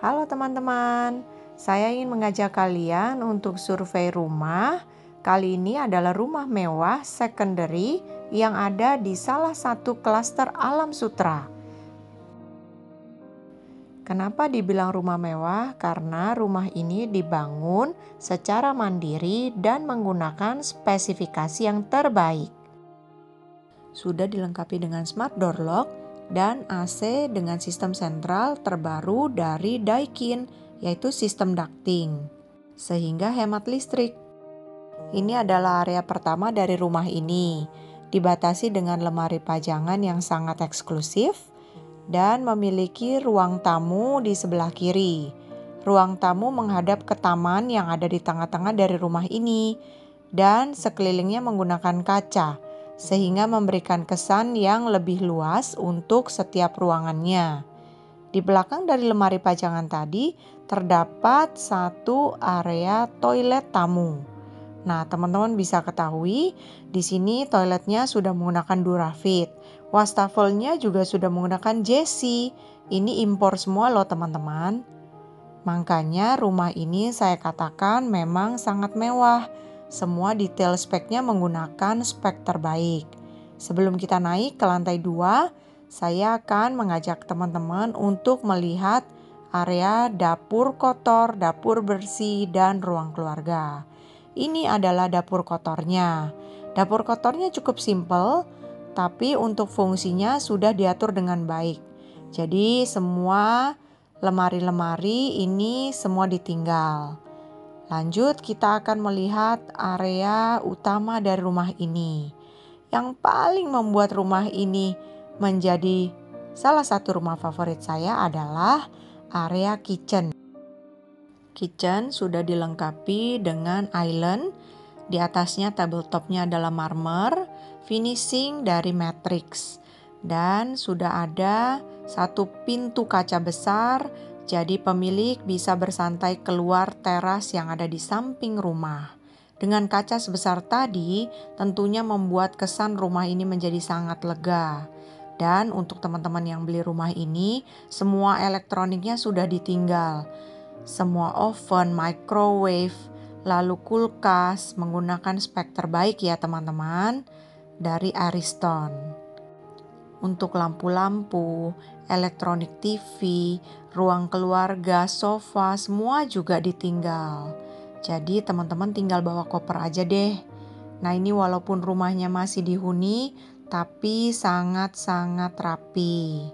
Halo teman-teman, saya ingin mengajak kalian untuk survei rumah. Kali ini adalah rumah mewah secondary yang ada di salah satu klaster alam sutra. Kenapa dibilang rumah mewah? Karena rumah ini dibangun secara mandiri dan menggunakan spesifikasi yang terbaik. Sudah dilengkapi dengan smart door lock dan AC dengan sistem sentral terbaru dari Daikin, yaitu sistem ducting, sehingga hemat listrik. Ini adalah area pertama dari rumah ini, dibatasi dengan lemari pajangan yang sangat eksklusif dan memiliki ruang tamu di sebelah kiri. Ruang tamu menghadap ke taman yang ada di tengah-tengah dari rumah ini, dan sekelilingnya menggunakan kaca sehingga memberikan kesan yang lebih luas untuk setiap ruangannya. Di belakang dari lemari pajangan tadi terdapat satu area toilet tamu. Nah, teman-teman bisa ketahui di sini toiletnya sudah menggunakan Durafit. Wastafelnya juga sudah menggunakan Jesse. Ini impor semua loh teman-teman. Makanya rumah ini saya katakan memang sangat mewah semua detail speknya menggunakan spek terbaik. Sebelum kita naik ke lantai 2, saya akan mengajak teman-teman untuk melihat area dapur kotor, dapur bersih, dan ruang keluarga. Ini adalah dapur kotornya. Dapur kotornya cukup simpel, tapi untuk fungsinya sudah diatur dengan baik. Jadi semua lemari-lemari ini semua ditinggal. Lanjut, kita akan melihat area utama dari rumah ini. Yang paling membuat rumah ini menjadi salah satu rumah favorit saya adalah area kitchen. Kitchen sudah dilengkapi dengan island. Di atasnya tabletopnya adalah marmer, finishing dari matrix. Dan sudah ada satu pintu kaca besar jadi pemilik bisa bersantai keluar teras yang ada di samping rumah. Dengan kaca sebesar tadi, tentunya membuat kesan rumah ini menjadi sangat lega. Dan untuk teman-teman yang beli rumah ini, semua elektroniknya sudah ditinggal. Semua oven, microwave, lalu kulkas menggunakan spek terbaik ya teman-teman dari Ariston. Untuk lampu-lampu, elektronik TV, ruang keluarga, sofa, semua juga ditinggal. Jadi teman-teman tinggal bawa koper aja deh. Nah ini walaupun rumahnya masih dihuni, tapi sangat-sangat rapi.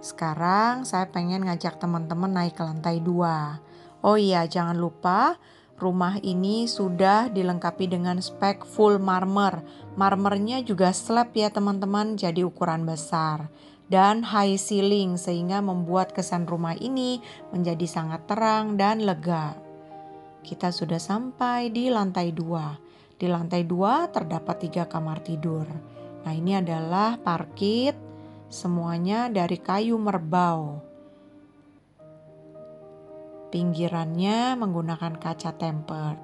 Sekarang saya pengen ngajak teman-teman naik ke lantai dua. Oh iya, jangan lupa Rumah ini sudah dilengkapi dengan spek full marmer. Marmernya juga slab ya teman-teman, jadi ukuran besar. Dan high ceiling sehingga membuat kesan rumah ini menjadi sangat terang dan lega. Kita sudah sampai di lantai dua. Di lantai dua terdapat tiga kamar tidur. Nah ini adalah parkit, semuanya dari kayu merbau. Pinggirannya menggunakan kaca tempered.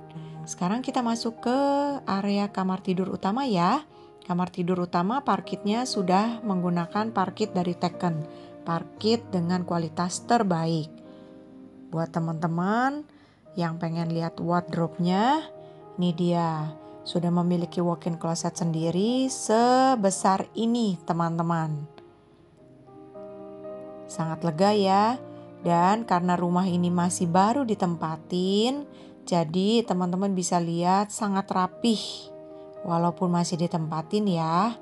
Sekarang kita masuk ke area kamar tidur utama ya. Kamar tidur utama parkitnya sudah menggunakan parkit dari Tekken. Parkit dengan kualitas terbaik. Buat teman-teman yang pengen lihat wardrobe-nya, ini dia. Sudah memiliki walk-in closet sendiri sebesar ini teman-teman. Sangat lega ya. Dan karena rumah ini masih baru ditempatin, jadi teman-teman bisa lihat sangat rapih walaupun masih ditempatin ya.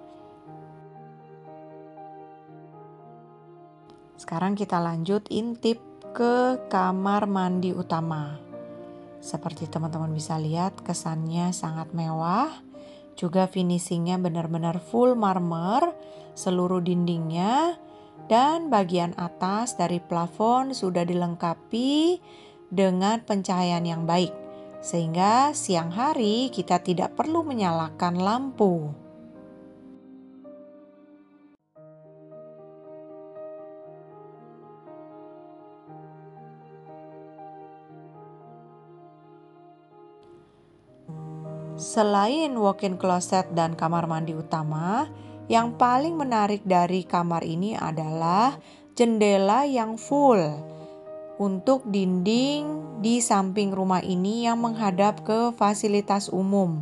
Sekarang kita lanjut intip ke kamar mandi utama. Seperti teman-teman bisa lihat kesannya sangat mewah. Juga finishingnya benar-benar full marmer. Seluruh dindingnya dan bagian atas dari plafon sudah dilengkapi dengan pencahayaan yang baik, sehingga siang hari kita tidak perlu menyalakan lampu. Selain walk-in closet dan kamar mandi utama, yang paling menarik dari kamar ini adalah jendela yang full untuk dinding di samping rumah ini yang menghadap ke fasilitas umum.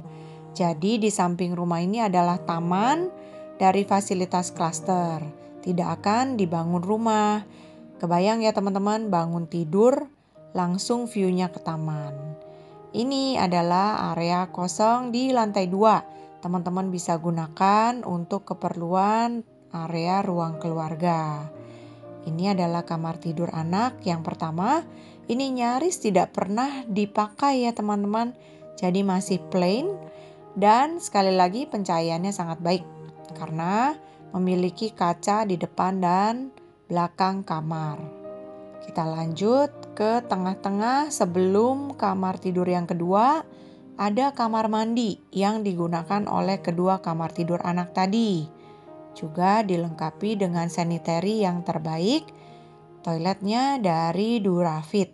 Jadi di samping rumah ini adalah taman dari fasilitas klaster. Tidak akan dibangun rumah. Kebayang ya teman-teman bangun tidur langsung view-nya ke taman. Ini adalah area kosong di lantai 2. Teman-teman bisa gunakan untuk keperluan area ruang keluarga. Ini adalah kamar tidur anak yang pertama. Ini nyaris tidak pernah dipakai ya teman-teman. Jadi masih plain dan sekali lagi pencahayaannya sangat baik karena memiliki kaca di depan dan belakang kamar. Kita lanjut ke tengah-tengah sebelum kamar tidur yang kedua ada kamar mandi yang digunakan oleh kedua kamar tidur anak tadi. Juga dilengkapi dengan sanitary yang terbaik. Toiletnya dari Durafit.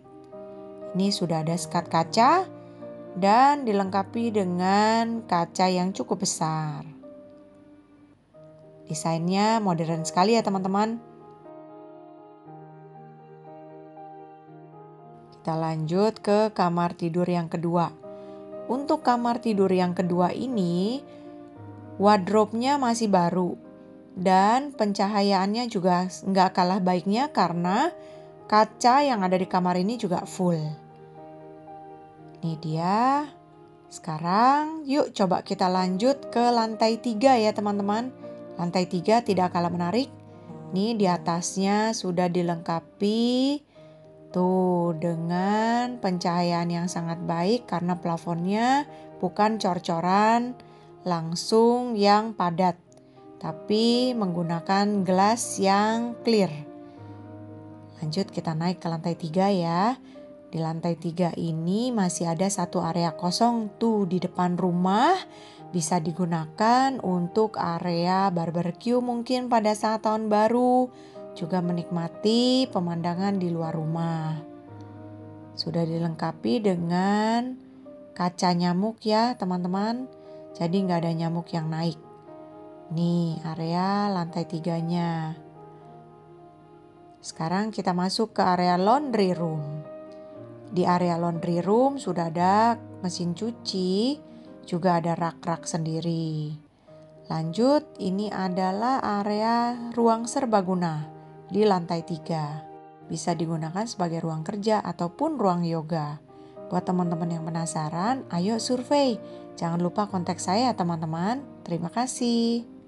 Ini sudah ada sekat kaca dan dilengkapi dengan kaca yang cukup besar. Desainnya modern sekali ya teman-teman. Kita lanjut ke kamar tidur yang kedua. Untuk kamar tidur yang kedua ini, wardrobe-nya masih baru dan pencahayaannya juga nggak kalah baiknya karena kaca yang ada di kamar ini juga full. Ini dia. Sekarang yuk coba kita lanjut ke lantai tiga ya teman-teman. Lantai tiga tidak kalah menarik. Nih di atasnya sudah dilengkapi tuh dengan pencahayaan yang sangat baik karena plafonnya bukan cor-coran langsung yang padat tapi menggunakan gelas yang clear. Lanjut kita naik ke lantai tiga ya. Di lantai tiga ini masih ada satu area kosong tuh di depan rumah. Bisa digunakan untuk area barbecue mungkin pada saat tahun baru. Juga menikmati pemandangan di luar rumah. Sudah dilengkapi dengan kaca nyamuk ya teman-teman. Jadi nggak ada nyamuk yang naik. Nih area lantai tiganya. Sekarang kita masuk ke area laundry room. Di area laundry room sudah ada mesin cuci, juga ada rak-rak sendiri. Lanjut, ini adalah area ruang serbaguna di lantai tiga. Bisa digunakan sebagai ruang kerja ataupun ruang yoga. Buat teman-teman yang penasaran, ayo survei. Jangan lupa kontak saya teman-teman. Terima kasih.